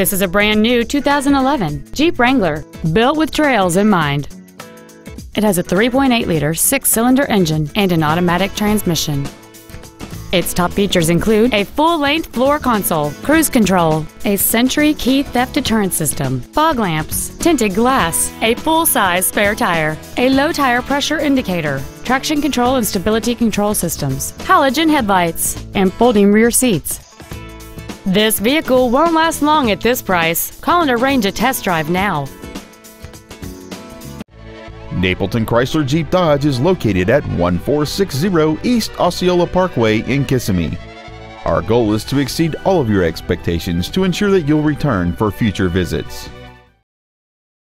This is a brand new 2011 Jeep Wrangler, built with trails in mind. It has a 3.8 liter six cylinder engine and an automatic transmission. Its top features include a full-length floor console, cruise control, a Sentry key theft deterrent system, fog lamps, tinted glass, a full-size spare tire, a low tire pressure indicator, traction control and stability control systems, halogen headlights, and folding rear seats. This vehicle won't last long at this price. Call and arrange a test drive now. Napleton Chrysler Jeep Dodge is located at 1460 East Osceola Parkway in Kissimmee. Our goal is to exceed all of your expectations to ensure that you'll return for future visits.